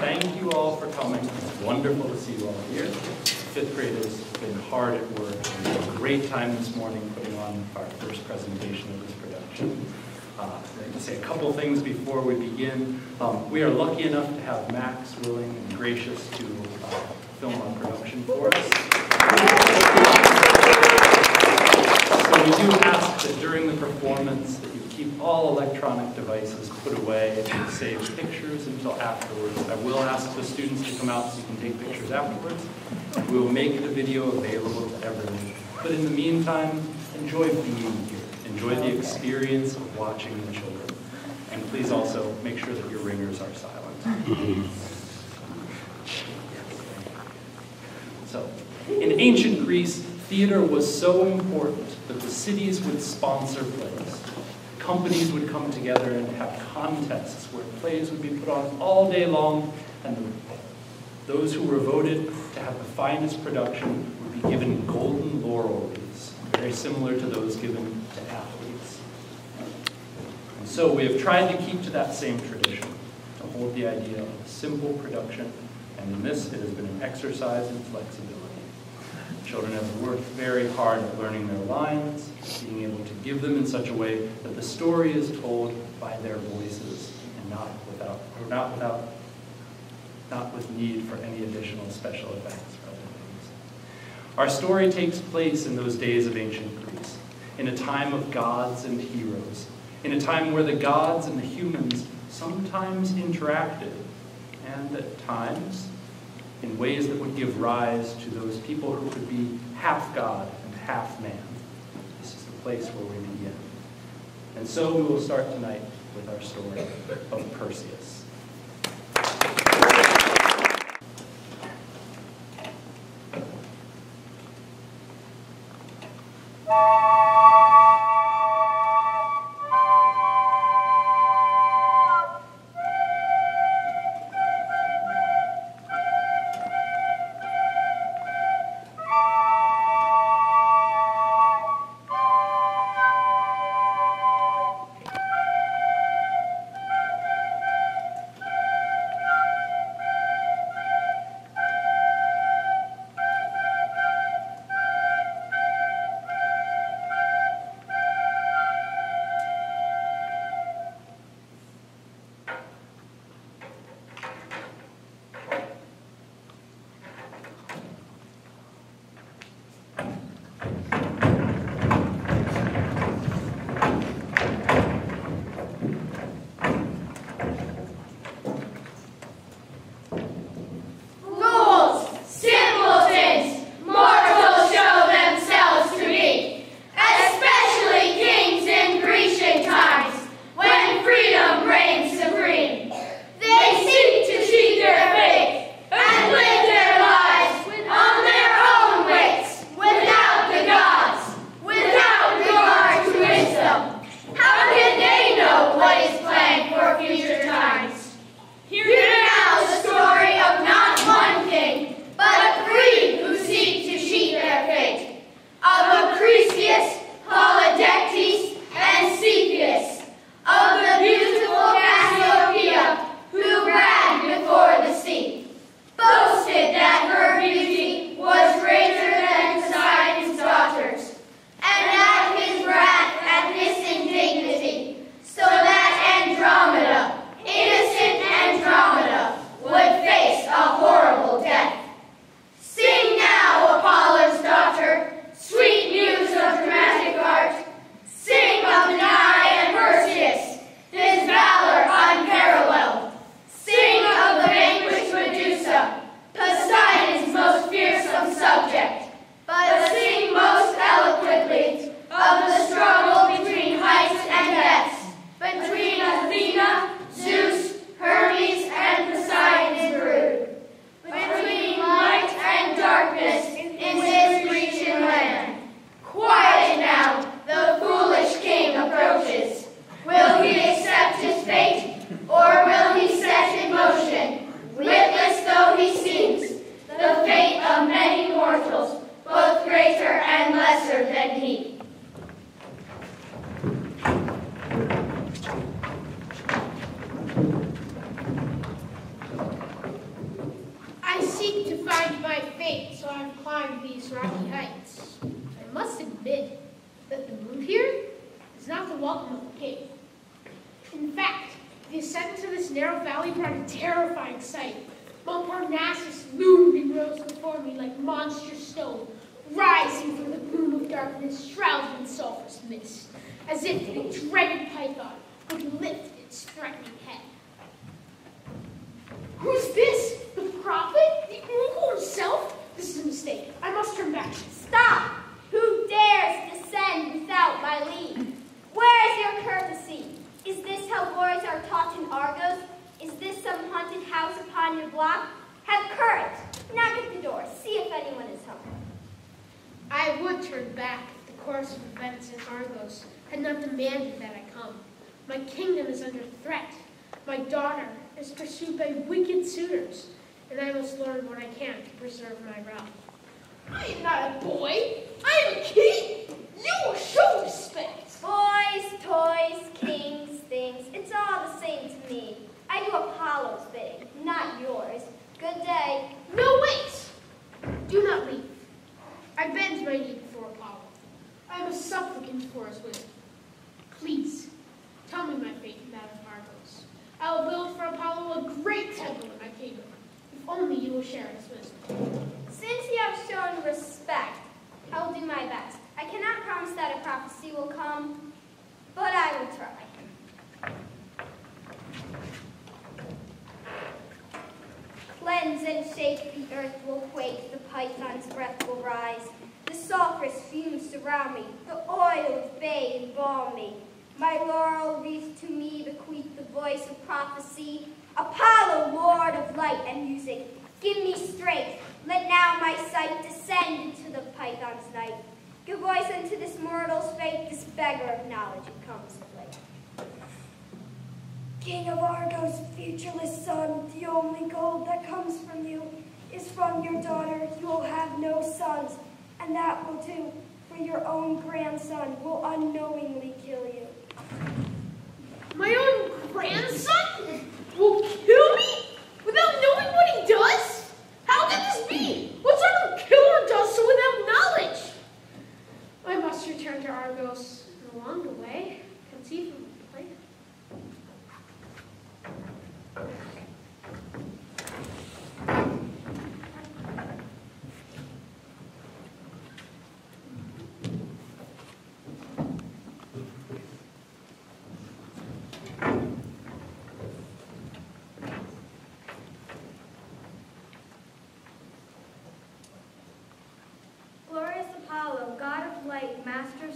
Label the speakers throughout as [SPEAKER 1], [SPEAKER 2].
[SPEAKER 1] Thank you all for coming. It's wonderful to see you all here. Fifth graders have been hard at work. We had a great time this morning putting on our first presentation of this production. Uh, I'd like to say a couple things before we begin. Um, we are lucky enough to have Max willing and gracious to uh, film our production for us. We do ask that during the performance that you keep all electronic devices put away and save pictures until afterwards. I will ask the students to come out so you can take pictures afterwards. We will make the video available to everyone. But in the meantime, enjoy being here. Enjoy the experience of watching the children. And please also make sure that your ringers are silent. Mm-hmm. So, in ancient Greece, theater was so important that the cities would sponsor plays. Companies would come together and have contests where plays would be put on all day long, and those who were voted to have the finest production would be given golden laurel wreaths, very similar to those given to athletes. So we have tried to keep to that same tradition, to hold the idea of simple production, and in this it has been an exercise in flexibility. Children have worked very hard at learning their lines, being able to give them in such a way that the story is told by their voices and not without, or not without, not with need for any additional special effects or other things. Our story takes place in those days of ancient Greece, in a time of gods and heroes, in a time where the gods and the humans sometimes interacted, and at times in ways that would give rise to those people who could be half God and half man. This is the place where we begin. And so we will start tonight with our story of Perseus.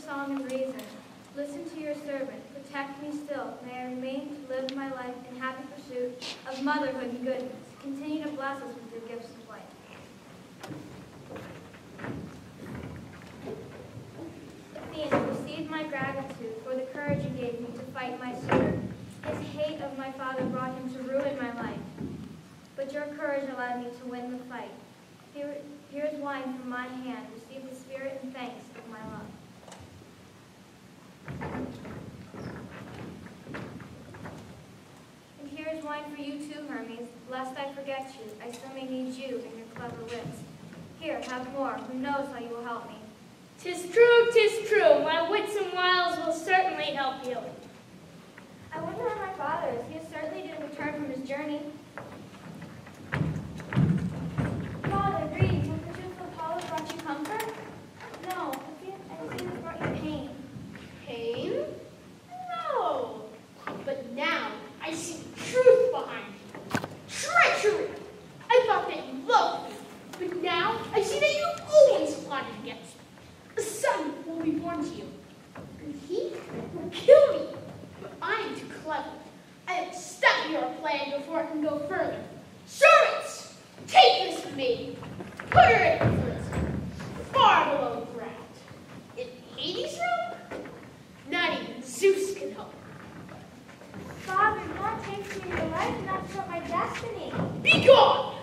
[SPEAKER 2] song and reason. Listen to your servant, protect me still. May I remain to live my life in happy pursuit of motherhood and goodness. Continue to bless us with your gifts of life. Athena, receive my gratitude for the courage you gave me to fight my suitor. His hate of my father brought him to ruin my life, but your courage allowed me to win the fight. Here, here's wine from my hand wits. Here, have more. Who knows how you will help me?
[SPEAKER 3] Tis true, tis true. My wits and wiles will certainly help you.
[SPEAKER 2] I wonder where my father is. He certainly didn't return from his journey.
[SPEAKER 4] now, I see that you always plotted against me. A son will be born to you, and he will kill me. But I am too clever. I will stop your plan before it can go further. Servants, take this from me. Put her in the prison, far below ground. In Hades' room? Not even Zeus can help.
[SPEAKER 2] Father, God takes me to life, not to my destiny.
[SPEAKER 4] Be gone!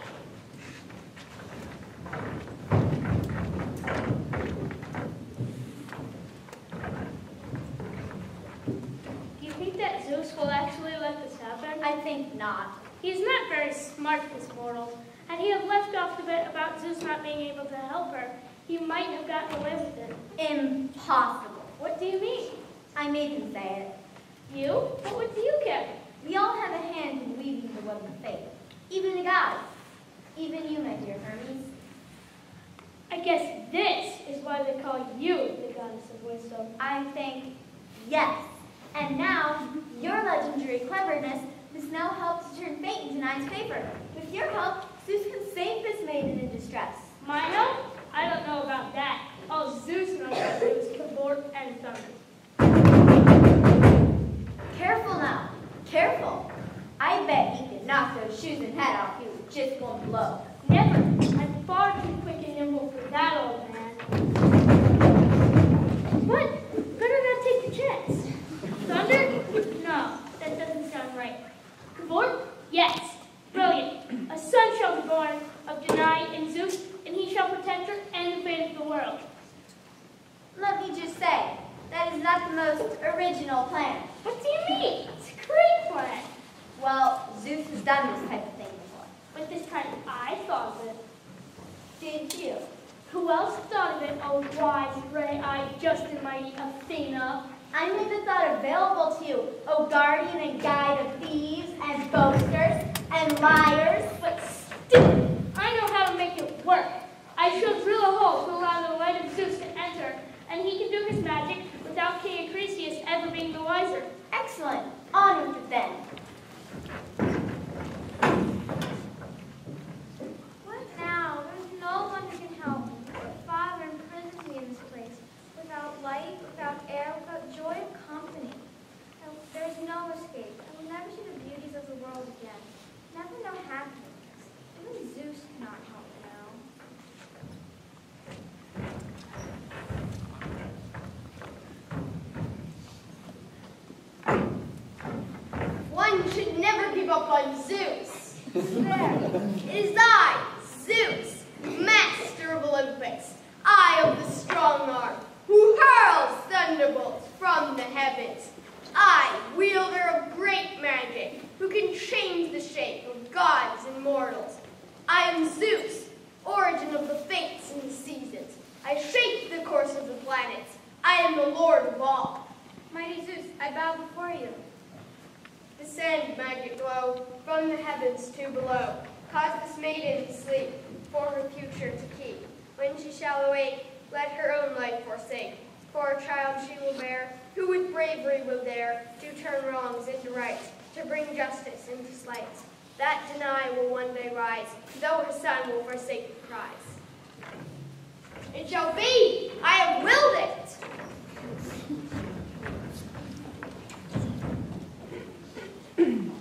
[SPEAKER 3] think not.
[SPEAKER 5] He is not
[SPEAKER 3] very smart, this mortal. And he had left off the bit about Zeus not being able to help her, he might have gotten away with it.
[SPEAKER 6] Impossible.
[SPEAKER 3] What do you mean?
[SPEAKER 6] I made him say it.
[SPEAKER 3] You? What would you care?
[SPEAKER 6] We all have a hand in weaving the web of fate. Even the gods. Even you, my dear Hermes.
[SPEAKER 3] I guess this is why they call you the goddess of wisdom.
[SPEAKER 6] I think yes. And now, your legendary cleverness must now help to turn fate into Nine's favor. With your help, Zeus can save this maiden in distress.
[SPEAKER 3] My help? I don't know about that. All Zeus knows how to do is cavort and thunder.
[SPEAKER 6] Careful now. Careful. I bet he could knock those shoes and hat off you with just one blow.
[SPEAKER 3] Never. I'm far too quick and nimble for that old man. What? Better not take the chance. Thunder? No, that doesn't sound right. Cavort? Yes. Brilliant. A son shall be born of Danae and Zeus, and he shall protect her and the fate of the world.
[SPEAKER 6] Let me just say, that is not the most original plan.
[SPEAKER 3] What do you mean? It's a great plan.
[SPEAKER 6] Well, Zeus has done this type of thing before.
[SPEAKER 3] But this time I thought of it.
[SPEAKER 6] Did you?
[SPEAKER 3] Who else thought of it, oh wise, gray-eyed, just and mighty Athena?
[SPEAKER 6] I made the thought available to you, O guardian and guide of thieves and boasters and liars.
[SPEAKER 3] But still, I know how to make it work. I shall drill a hole to allow the light of Zeus to enter, and he can do his magic without King Acrisius ever being the wiser.
[SPEAKER 6] Excellent. On with it then.
[SPEAKER 2] What now? There's no one who can help me. My father imprisoned me in this place, without light, without air, without joy of company. No, there's no escape. I will never see the beauties of the world again. Never know happiness. Even Zeus cannot help me now.
[SPEAKER 4] One should never give up on Zeus. It is I, Zeus, master of Olympus, I of the strong arm, who hurls thunderbolts from the heavens. I, wielder of great magic, who can change the shape of gods and mortals. I am Zeus, origin of the fates and the seasons. I shape the course of the planets. I am the lord of all.
[SPEAKER 2] Mighty Zeus, I bow before you.
[SPEAKER 4] Descend, magic glow, from the heavens to below. Cause this maiden to sleep, for her future to keep. When she shall awake, let her own life forsake. For a child she will bear, who with bravery will dare to turn wrongs into rights, to bring justice into slight. That Danae will one day rise, though her son will forsake the prize. It shall be! I have willed it!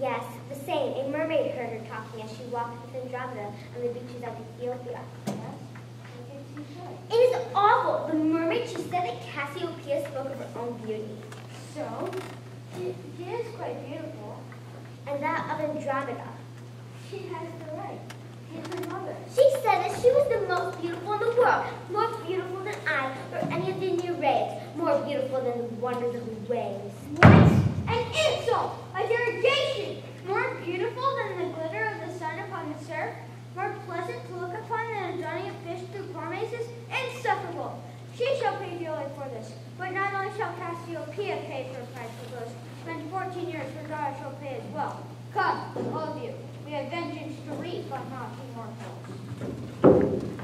[SPEAKER 6] Yes, the same. A mermaid heard her talking as she walked with Andromeda on the beaches of Ethiopia. It is awful. The mermaid, she said that Cassiopeia spoke of her own beauty.
[SPEAKER 2] So, she, she is quite beautiful.
[SPEAKER 6] And that of Andromeda.
[SPEAKER 2] She has the right. She's her mother.
[SPEAKER 6] She said that she was the most beautiful in the world, more beautiful than I or any of the Nereids, more beautiful than the wonders of the waves.
[SPEAKER 2] What? An insult! is insufferable. She shall pay dearly for this. But not only shall Cassiopeia pay her price for those, but fourteen years her daughter shall pay as well. Come, all of you, we have vengeance to reap on naughty mortals.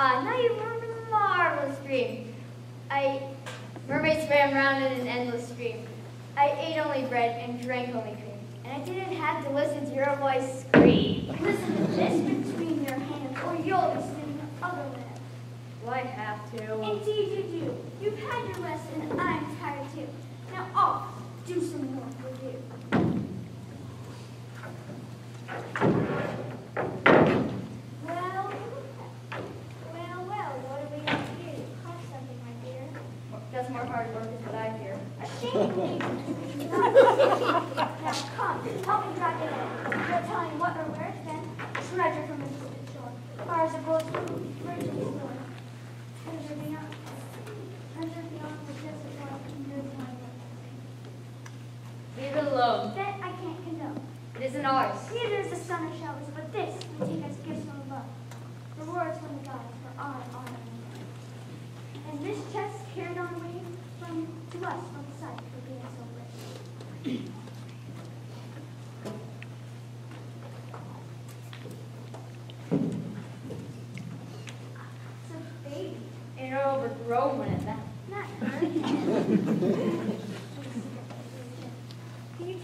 [SPEAKER 2] Ah, now you a marvelous dream. I, mermaids swam round in an endless stream. I ate only bread and drank only cream. And I didn't have to listen to your voice scream.
[SPEAKER 6] Listen to this between your hands, or you'll listen to the other one.
[SPEAKER 2] Why I have to?
[SPEAKER 6] Indeed you do. You've had your
[SPEAKER 2] lesson. I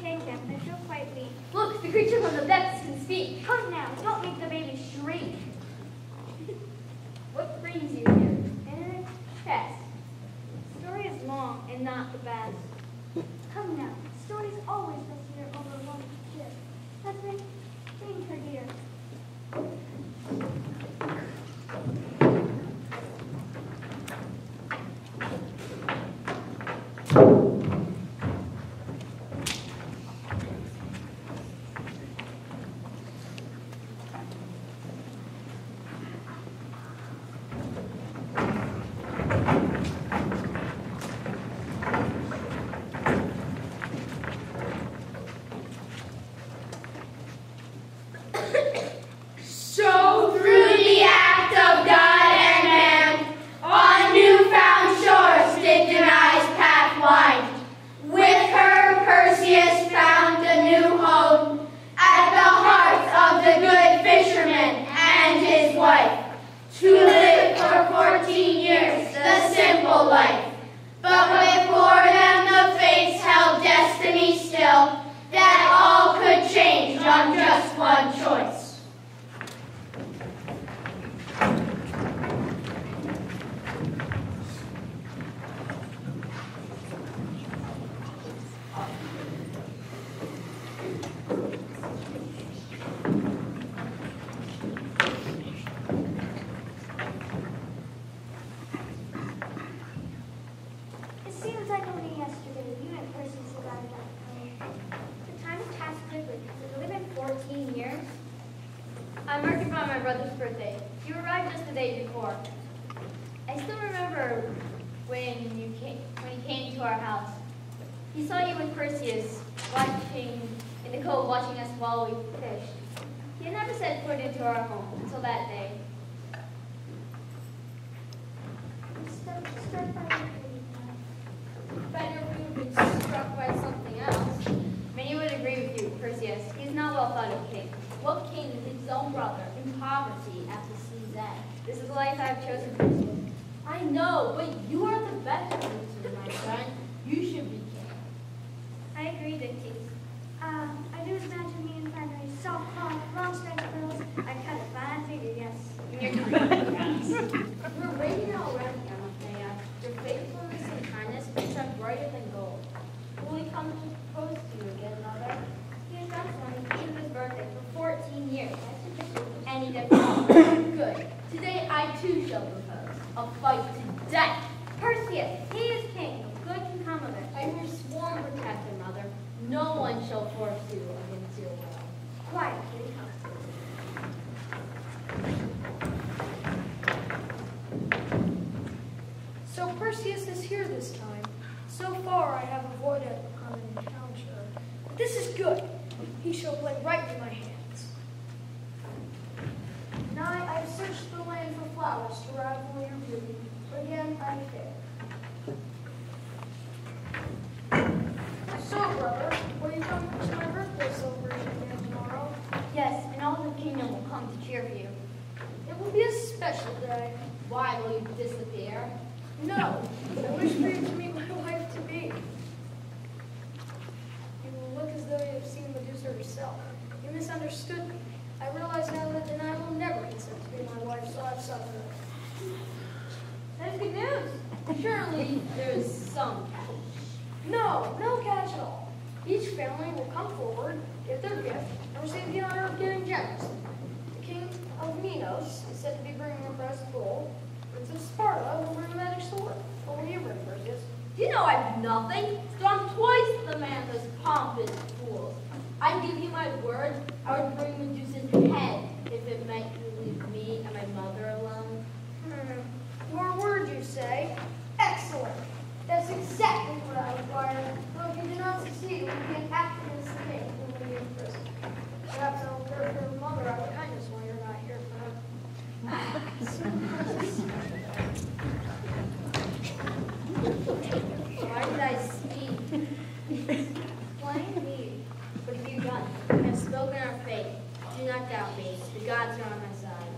[SPEAKER 6] shaking them, I feel quite weak.
[SPEAKER 2] Look, the creature from the depths can speak.
[SPEAKER 6] Come now, don't make the baby shriek.
[SPEAKER 2] what brings you? He saw you with Perseus, watching in the cove, watching us while we fished. He had never set foot into our home until that day. Better we would be struck by something else. Many would agree with you, Perseus. He's not well thought of king. What king is his own brother in poverty at the sea's end? This is the life I've chosen, for you. I know, but you are the best of the two, my friend. You should be Perseus is
[SPEAKER 7] here this time. So far, I have avoided an encounter. But this is good. He shall play right in my hands. Now I have searched the land for flowers to rival your beauty, but again I fail. So, brother, will you come to my birthday celebration again tomorrow?
[SPEAKER 8] Yes, and all the kingdom will come to cheer for you.
[SPEAKER 7] It will be a special day.
[SPEAKER 8] Why will you disappear?
[SPEAKER 7] No, I wish for you to meet my wife to be. You look as though you have seen Medusa herself. You misunderstood me. I realize now that I will never consent to be my wife, so I've suffered.
[SPEAKER 8] That is good news. Surely there is some catch.
[SPEAKER 7] No, no catch at all. Each family will come forward, give their gift, and receive the honor of giving generously. The king of Minos is said to be bringing a brass bull. Sparta will bring a magic sword. You bring, Perseus?
[SPEAKER 8] You know I have nothing? I'm twice the man those pompous fool. I give you my word, I would bring Medusa's head if it meant you leave me and my mother alone.
[SPEAKER 7] Hmm. Your word, you say? Excellent. That's exactly what I require. Though if you do not succeed, it will be an act against the king who will be in prison. Perhaps I will serve your mother out of kindness while you're not here for her.
[SPEAKER 8] Why did I speak? Plain indeed. What have you done? You have spoken our faith. Do not doubt me. The gods are on my side.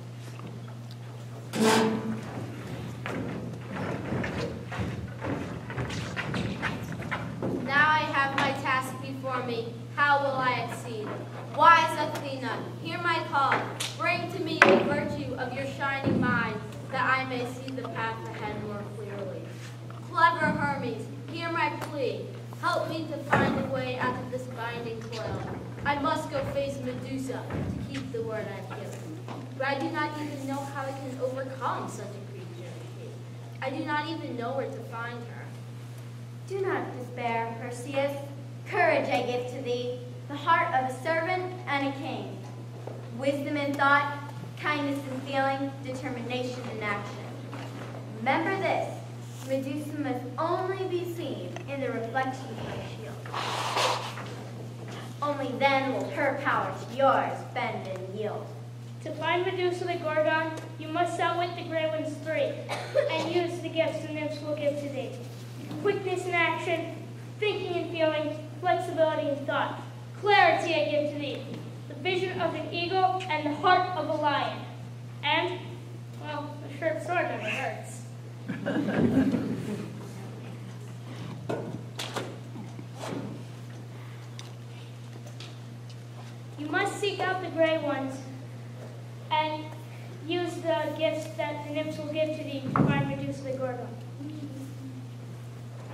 [SPEAKER 8] Now I have my task before me. How will I exceed? Wise Athena, hear my call. Bring to me the virtue of your shining mind, that I may see the path ahead more clearly. Clever Hermes, hear my plea. Help me to find a way out of this binding coil. I must go face Medusa to keep the word I've given. But I do not even know how I can overcome such a creature. I do not even know where to find her.
[SPEAKER 9] Do not despair, Perseus. Courage I give to thee, the heart of a servant and a king. Wisdom in thought, kindness in feeling, determination in action. Remember this, Medusa must only be seen in the reflection of my shield. Only then will her power to yours bend and yield.
[SPEAKER 3] To find Medusa the Gorgon, you must outwit the Grey Ones three, and use the gifts the nymphs will give to thee. Quickness in action, thinking and feeling, flexibility in thought. Clarity I give to thee, the vision of an eagle and the heart of a lion. And, well, a sharp sword never hurts. You must seek out the gray ones and use the gifts that the nymphs will give to thee to find Medusa the Gorgon.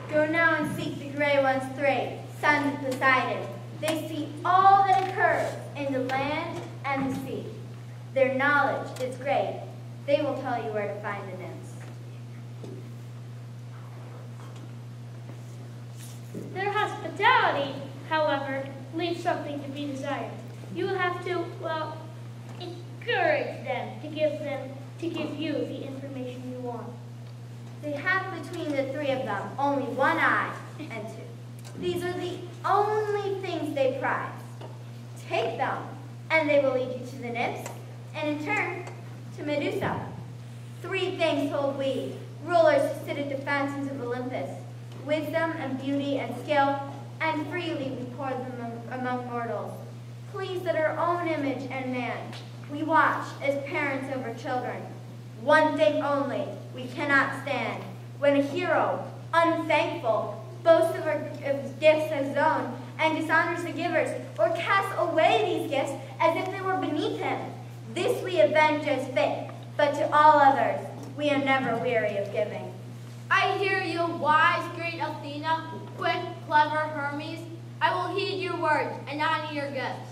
[SPEAKER 9] Go now and seek the gray ones three, sons of Poseidon. They see all that occurs in the land and the sea. Their knowledge is great. They will tell you where to find the nymphs.
[SPEAKER 3] Their hospitality, however, leaves something to be desired. You have to, well, encourage them to give them to give you the information you want.
[SPEAKER 9] They have between the three of them only one eye and two. These are the only things they prize. Take them, and they will lead you to the nymphs, and in turn, to Medusa. Three things hold we, rulers who sit at the fountains of Olympus. Wisdom and beauty and skill, and freely we pour them among mortals. Pleased at our own image and man, we watch as parents over children. One thing only we cannot stand, when a hero, unthankful, boasts of, our, of gifts as his own, and dishonors the givers, or casts away these gifts as if they were beneath him. This we avenge as fit, but to all others we are never weary of giving.
[SPEAKER 8] I hear you, wise, great Athena, quick, clever Hermes. I will heed your words and honor your gifts.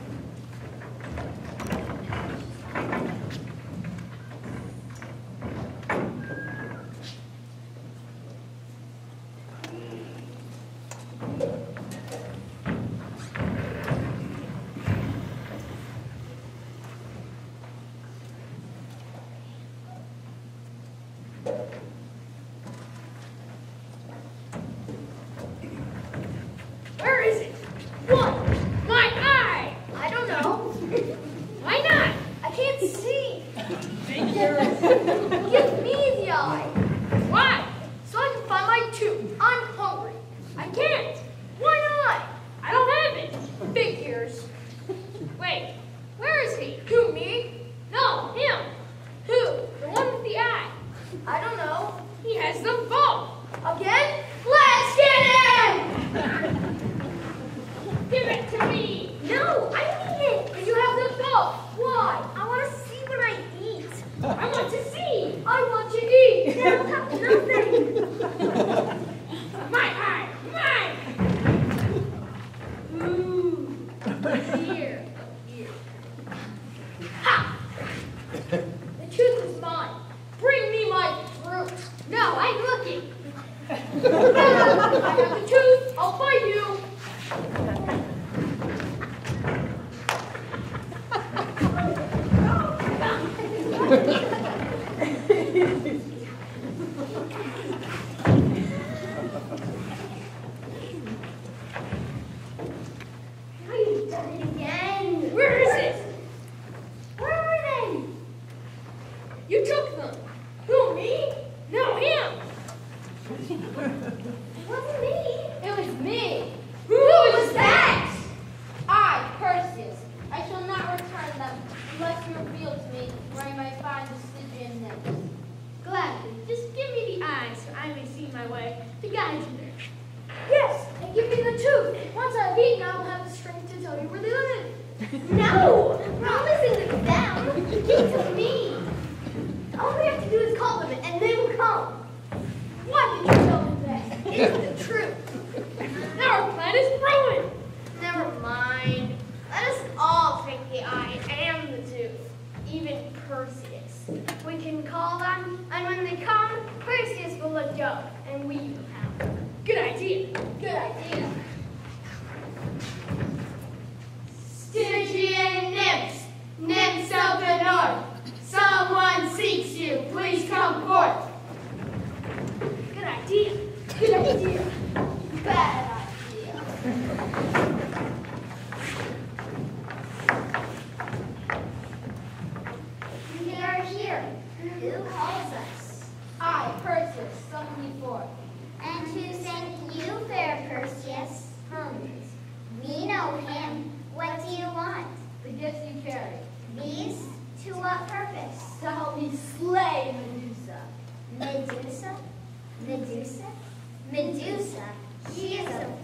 [SPEAKER 7] Medusa?
[SPEAKER 6] Medusa? She is a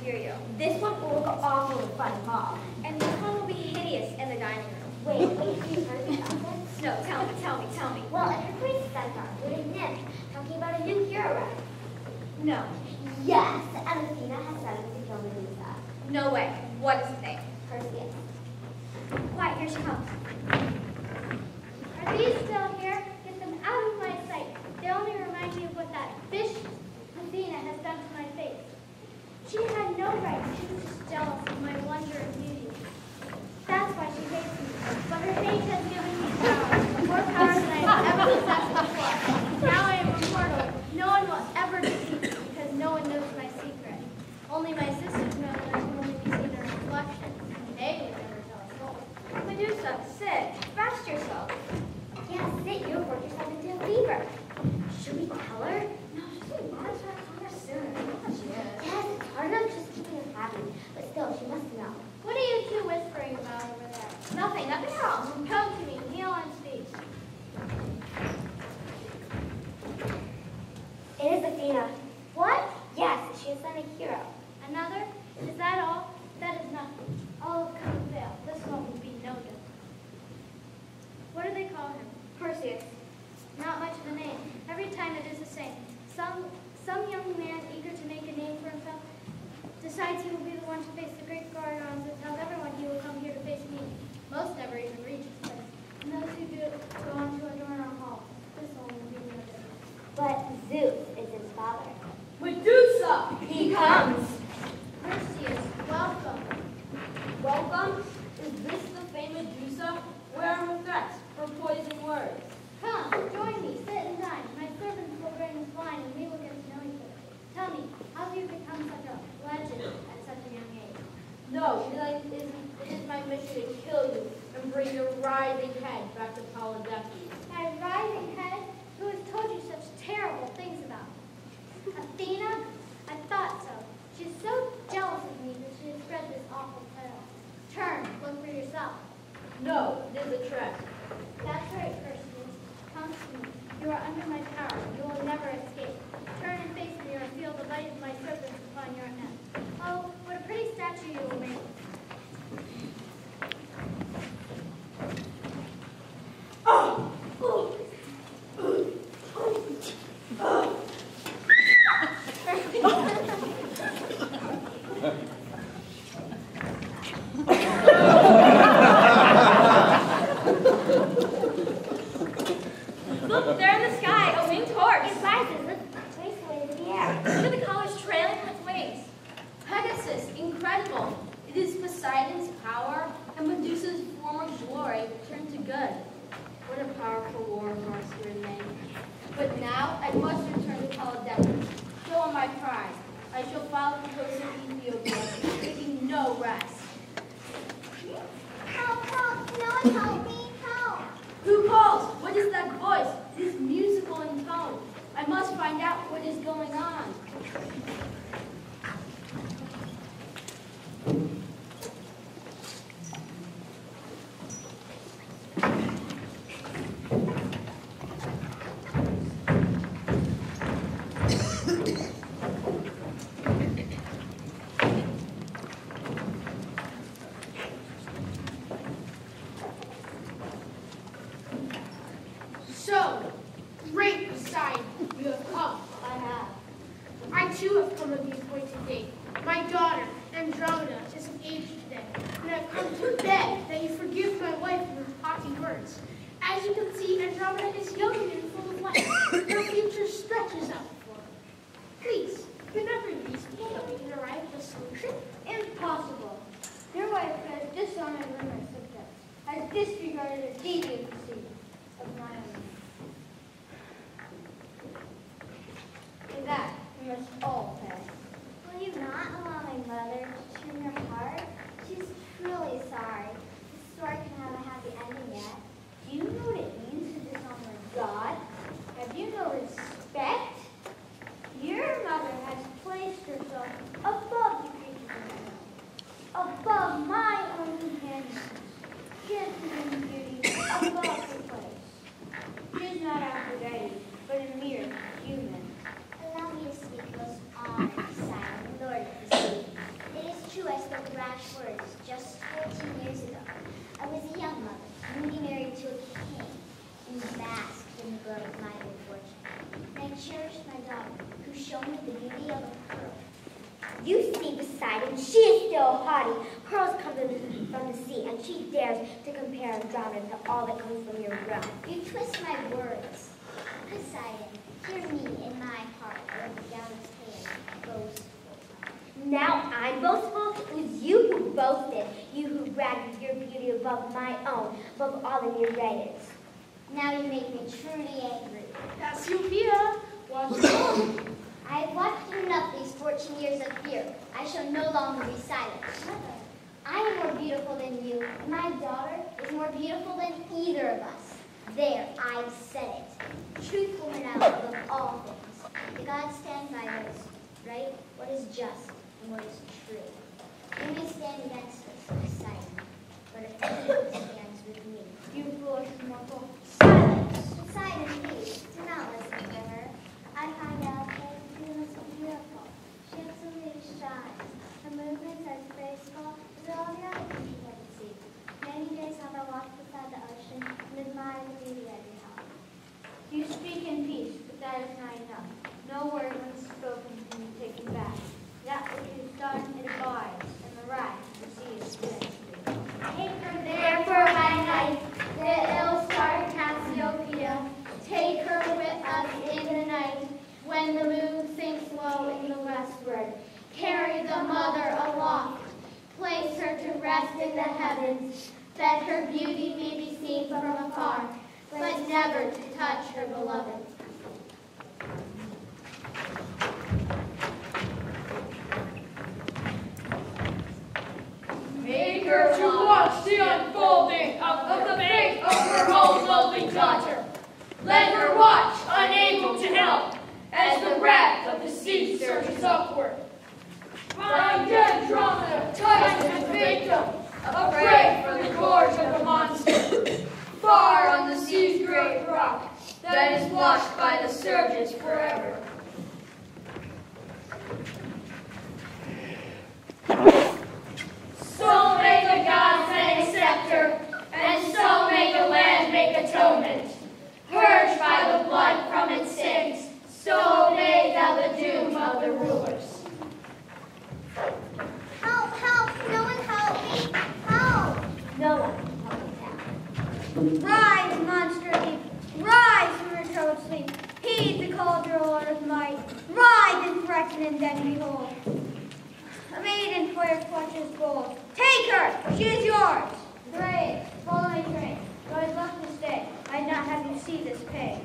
[SPEAKER 2] Imperial.
[SPEAKER 6] This one will look awful in front of Mom.
[SPEAKER 2] And this one will be hideous in the dining room.
[SPEAKER 6] Wait, wait, you heard about?
[SPEAKER 2] No, tell me, tell me, tell me.
[SPEAKER 6] Well, at Hercules Centaur, there's Nick talking about a new hero.
[SPEAKER 2] No.
[SPEAKER 6] Yes, and Athena has sent him to kill Medusa.
[SPEAKER 2] No way. What is his name?
[SPEAKER 6] Perseus.
[SPEAKER 2] Quiet, here she comes.
[SPEAKER 3] But now I
[SPEAKER 4] must return to Caledemon. So on my pride, I shall follow the coast of Ethiopia, taking no rest.
[SPEAKER 2] Help, help! No one help me! Help!
[SPEAKER 4] Who calls? What is that voice? It is musical in tone. I must find out what is going on.
[SPEAKER 6] Okay. You
[SPEAKER 10] twist my words. Poseidon, hear me in my heart, where the gallows hand boastful.
[SPEAKER 2] Now I'm boastful? It was you who boasted, you who bragged your beauty above my own, above all of your writers.
[SPEAKER 10] Now you make me truly angry.
[SPEAKER 6] That's you, fear.
[SPEAKER 10] Watch I have watched enough these 14 years of fear. I shall no longer be silent. Mother, I am more beautiful than you. My daughter is more beautiful than either of us. There, I said it. Truth will win out above all things. The gods stand by what is right, what is just, and what is true. You may stand against us, Poseidon, but if anyone stands with me,
[SPEAKER 2] you foolish mortal,
[SPEAKER 10] silence, silence, please. Do not listen to her. I find out that
[SPEAKER 11] she must beautiful. She absolutely shines. Her
[SPEAKER 8] movements are graceful as all the other people. He's the cauldron drawer of
[SPEAKER 9] might. Rise in threats and then behold. A maiden for your clutches gold. Take her! She is yours! Brave, follow my train. Though
[SPEAKER 12] I
[SPEAKER 13] left this
[SPEAKER 12] day,
[SPEAKER 14] I'd not
[SPEAKER 12] have you
[SPEAKER 4] see this pay.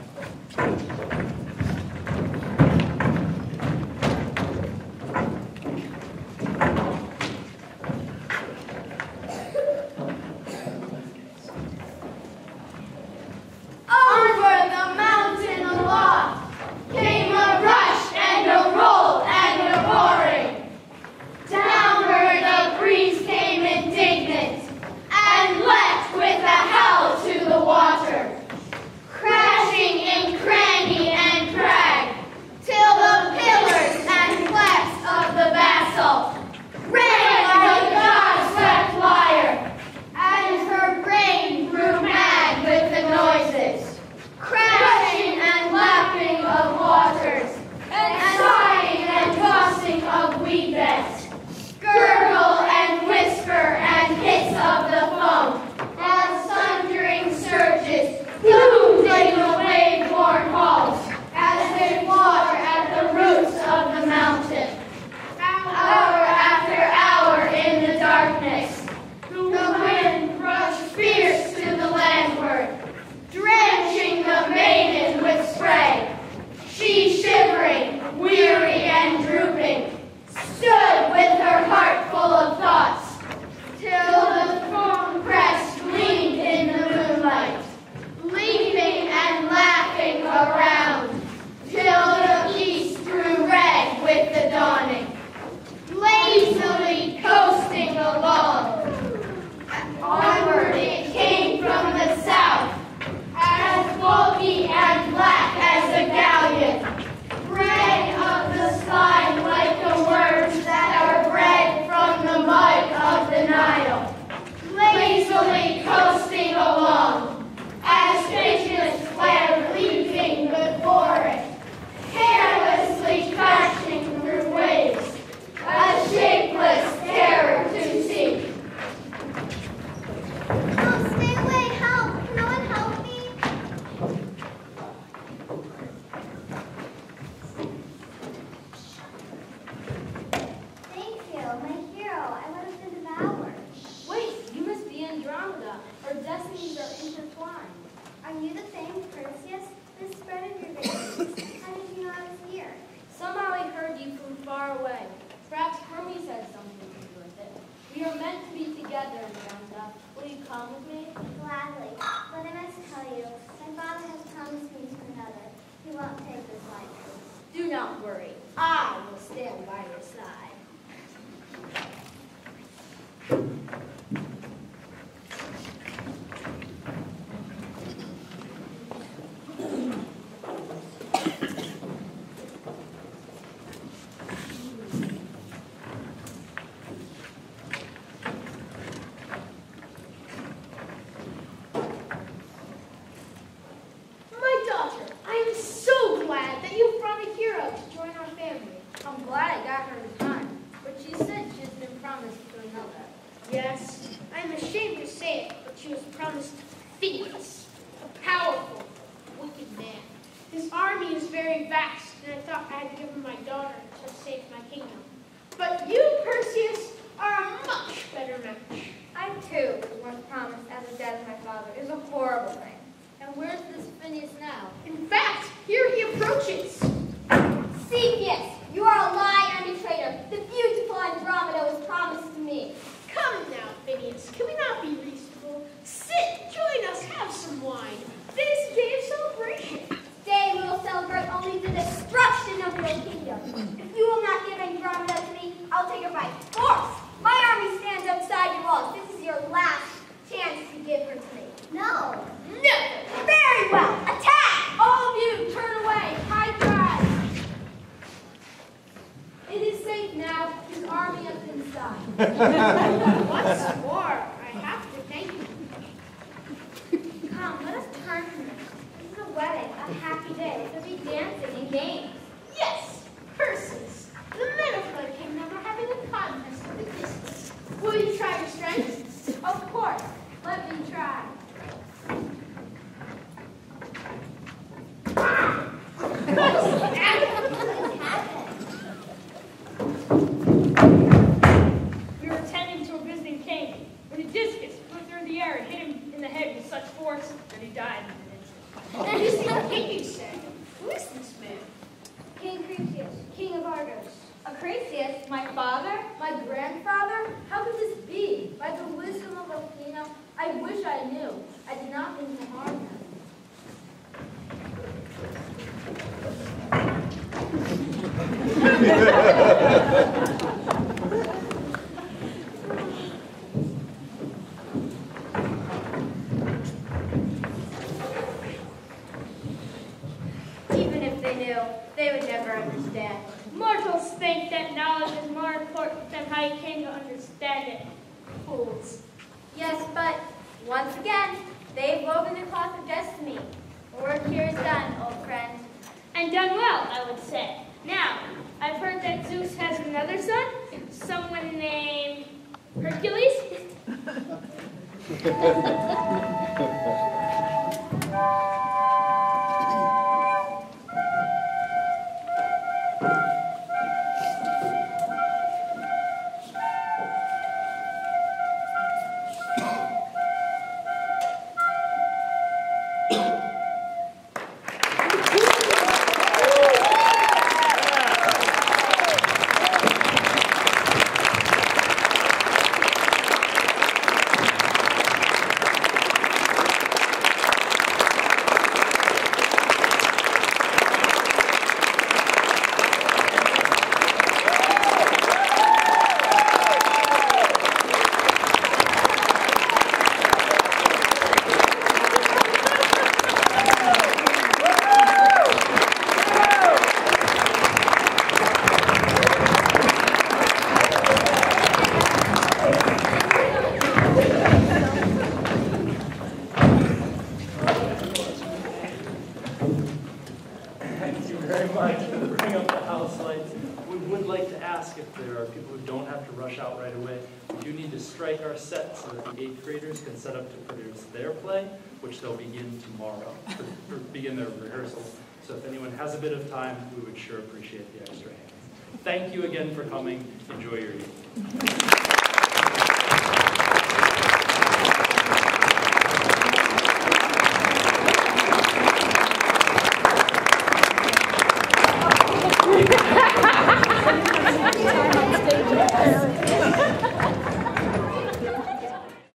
[SPEAKER 4] A happy day. There'll be dancing and games.